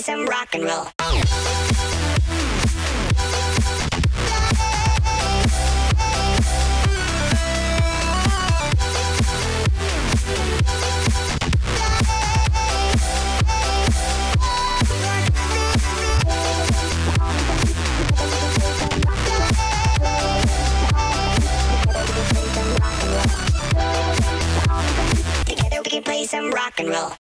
some rock and roll. play some rock and roll.